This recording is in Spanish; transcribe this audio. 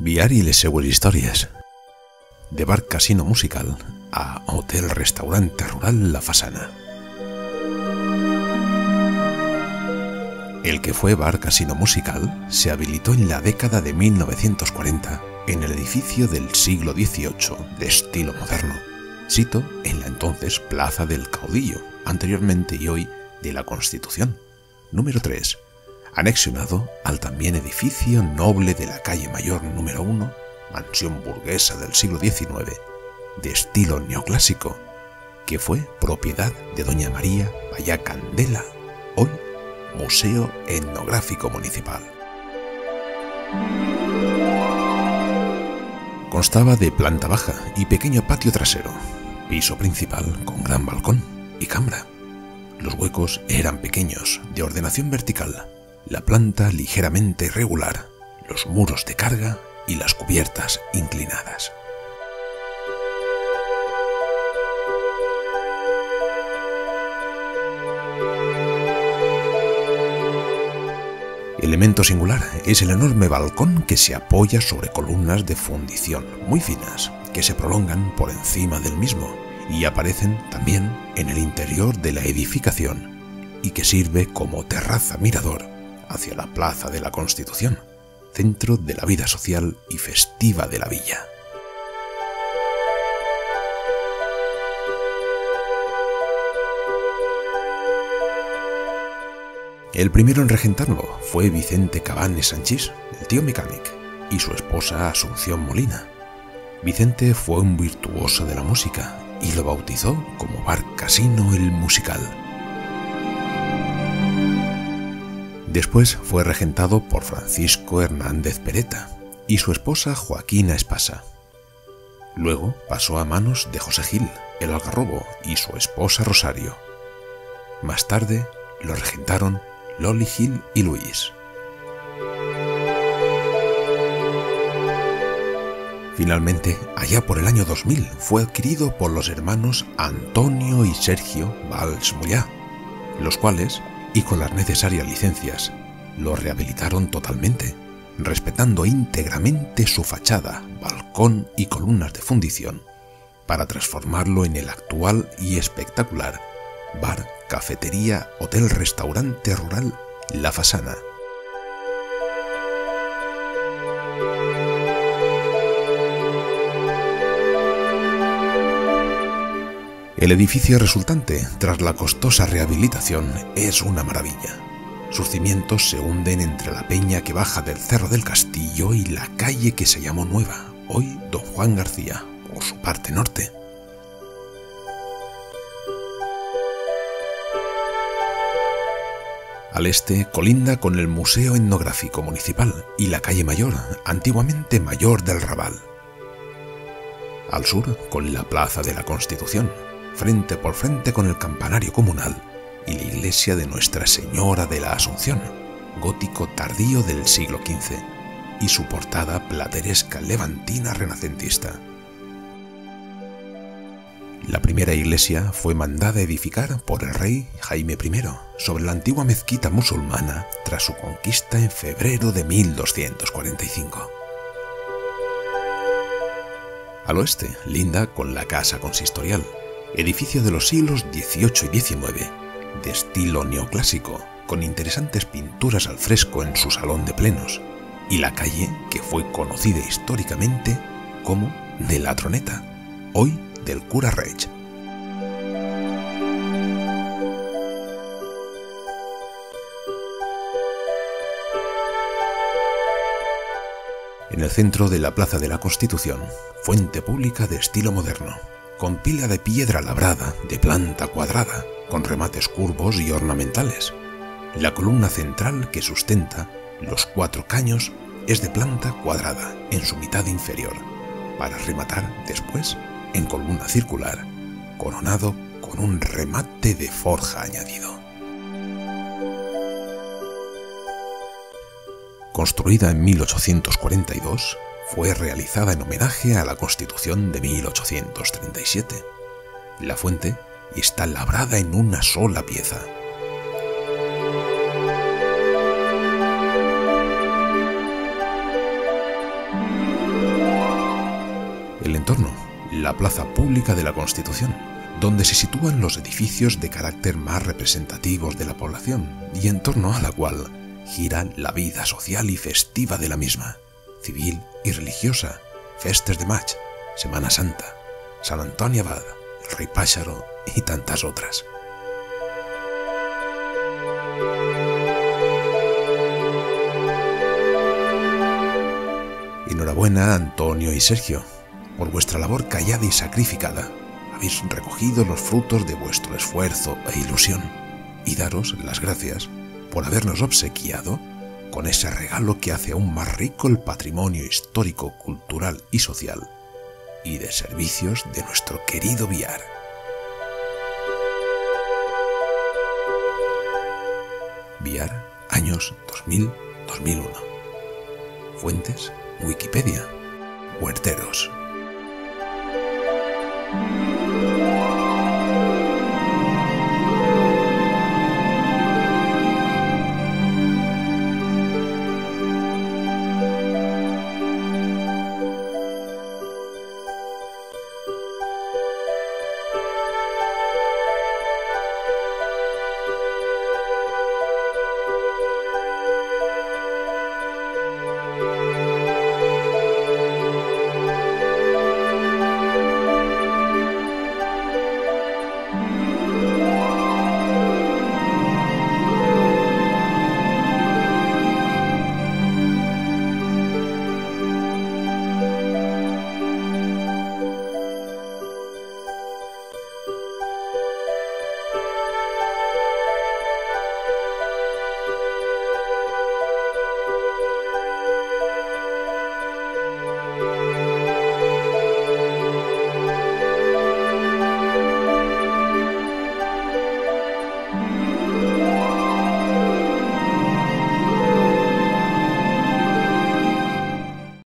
Viari les seues històries. De bar casino musical a hotel-restaurante rural La Fasana. El que fue bar casino musical se habilitó en la década de 1940 en el edificio del siglo XVIII de estilo moderno, sito en la entonces Plaza del Caudillo, anteriormente y hoy de la Constitución, número 3, anexionado al también edificio noble de la calle Mayor número 1, mansión burguesa del siglo XIX, de estilo neoclásico, que fue propiedad de doña María Vaya Candela, hoy Museo Etnográfico Municipal. Constaba de planta baja y pequeño patio trasero, piso principal con gran balcón y cámara. Los huecos eran pequeños, de ordenación vertical, la planta ligeramente irregular, los muros de carga y las cubiertas inclinadas. Elemento singular es el enorme balcón que se apoya sobre columnas de fundición muy finas que se prolongan por encima del mismo y aparecen también en el interior de la edificación y que sirve como terraza mirador hacia la Plaza de la Constitución, centro de la vida social y festiva de la villa. El primero en regentarlo fue Vicente Cabanes Sanchís, el tío Mecánic, y su esposa Asunción Molina. Vicente fue un virtuoso de la música y lo bautizó como Bar Casino el Musical. Después fue regentado por Francisco Hernández Pereta y su esposa Joaquina Espasa. Luego pasó a manos de José Gil, el algarrobo, y su esposa Rosario. Más tarde lo regentaron Loli Gil y Luis. Finalmente, allá por el año 2000, fue adquirido por los hermanos Antonio y Sergio Valls Moyá, los cuales, y con las necesarias licencias, lo rehabilitaron totalmente, respetando íntegramente su fachada, balcón y columnas de fundición, para transformarlo en el actual y espectacular bar, cafetería, hotel, restaurante rural La Fasana. El edificio resultante, tras la costosa rehabilitación, es una maravilla. Sus cimientos se hunden entre la peña que baja del Cerro del Castillo y la calle que se llamó Nueva, hoy Don Juan García, por su parte norte. Al este colinda con el Museo Etnográfico Municipal y la calle Mayor, antiguamente Mayor del Raval. Al sur con la Plaza de la Constitución, frente por frente con el campanario comunal y la iglesia de Nuestra Señora de la Asunción, gótico tardío del siglo XV, y su portada plateresca levantina renacentista. La primera iglesia fue mandada edificar por el rey Jaime I sobre la antigua mezquita musulmana tras su conquista en febrero de 1245. Al oeste linda con la casa consistorial, edificio de los siglos XVIII y XIX, de estilo neoclásico, con interesantes pinturas al fresco en su salón de plenos, y la calle que fue conocida históricamente como de la Troneta, hoy del cura Reich. En el centro de la Plaza de la Constitución, fuente pública de estilo moderno, con pila de piedra labrada de planta cuadrada, con remates curvos y ornamentales. La columna central que sustenta los cuatro caños es de planta cuadrada en su mitad inferior, para rematar después en columna circular, coronado con un remate de forja añadido. Construida en 1842, fue realizada en homenaje a la Constitución de 1837. La fuente está labrada en una sola pieza. El entorno, la plaza pública de la Constitución, donde se sitúan los edificios de carácter más representativos de la población y en torno a la cual gira la vida social y festiva de la misma civil y religiosa, festes de match, Semana Santa, San Antonio Abad, el Rey Pácharo y tantas otras. Enhorabuena Antonio y Sergio por vuestra labor callada y sacrificada. Habéis recogido los frutos de vuestro esfuerzo e ilusión y daros las gracias por habernos obsequiado con ese regalo que hace aún más rico el patrimonio histórico, cultural y social y de servicios de nuestro querido Viar. Viar, años 2000-2001. Fuentes Wikipedia. Huerteros.